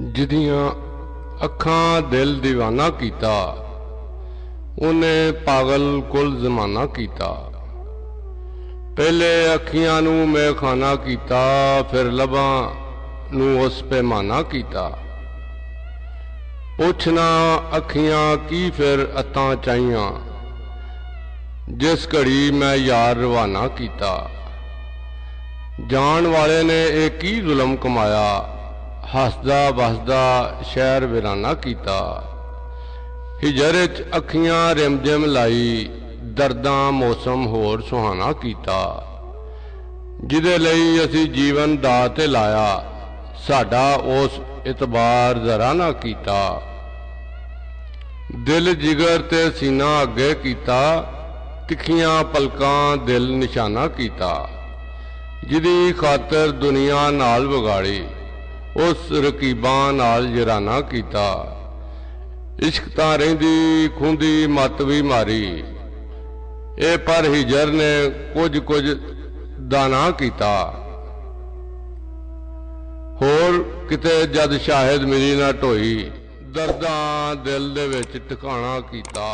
ਜਿਹਦੀਆਂ ਅੱਖਾਂ ਦਿਲ دیਵਾਨਾ ਕੀਤਾ, ਉਹਨੇ ਪਾਗਲ ਕੁਲ ਜ਼ਮਾਨਾ ਕੀਤਾ। ਪਹਿਲੇ ਅੱਖੀਆਂ ਨੂੰ ਮੈਂ ਖਾਨਾ ਕੀਤਾ, ਫਿਰ ਲਬਾਂ ਨੂੰ ਉਸ ਪੈਮਾਨਾ ਕੀਤਾ। ਪੁੱਛਣਾ ਅੱਖੀਆਂ ਕੀ ਫਿਰ ਅਤਾਂ ਚਾਹੀਆਂ, ਜਿਸ ਘੜੀ ਮੈਂ ਯਾਰ ਰਵਾਨਾ ਕੀਤਾ। ਜਾਣ ਵਾਲੇ ਨੇ ਇਹ ਕੀ ਜ਼ੁਲਮ ਕਮਾਇਆ ਹੱਸਦਾ ਵਸਦਾ ਸ਼ਹਿਰ ਵਿਰਾਨਾ ਕੀਤਾ। ਹਿਜਰ ਚ ਅੱਖੀਆਂ ਰਿਮਜਮ ਲਾਈ, ਦਰਦਾਂ ਮੌਸਮ ਹੋਰ ਸੁਹਾਣਾ ਕੀਤਾ। ਜਿਹਦੇ ਲਈ ਅਸੀਂ ਜੀਵਨ ਦਾ ਤੇ ਲਾਇਆ, ਸਾਡਾ ਉਸ ਇਤਬਾਰ ਜ਼ਰਾ ਨਾ ਕੀਤਾ। ਦਿਲ ਜਿਗਰ ਤੇ ਸੀਨਾ ਅੱਗੇ ਕੀਤਾ, ਤਿੱਖੀਆਂ ਪਲਕਾਂ ਦਿਲ ਨਿਸ਼ਾਨਾ ਕੀਤਾ। ਜਿਹਦੀ ਖਾਤਰ ਦੁਨੀਆ ਨਾਲ ਵਿਗਾੜੀ ਉਸ ਰਕੀਬਾਂ ਨਾਲ ਜਰਾਨਾ ਕੀਤਾ। ਇਸ਼ਕ ਤਾਂ ਰਹਿੰਦੀ, ਖੁੰਦੀ, ਮਤ ਵੀ ਮਾਰੀ। ਇਹ ਪਰ ਹਿਜਰ ਨੇ ਕੁਝ ਕੁਝ ਦਾਣਾ ਕੀਤਾ। ਹੋਰ ਕਿਤੇ ਜਦ ਸ਼ਾਹਿਦ ਮਿਲੀ ਨਾ ਢੋਈ, ਦਰਦਾਂ ਦਿਲ ਦੇ ਵਿੱਚ ਟਿਕਾਣਾ ਕੀਤਾ।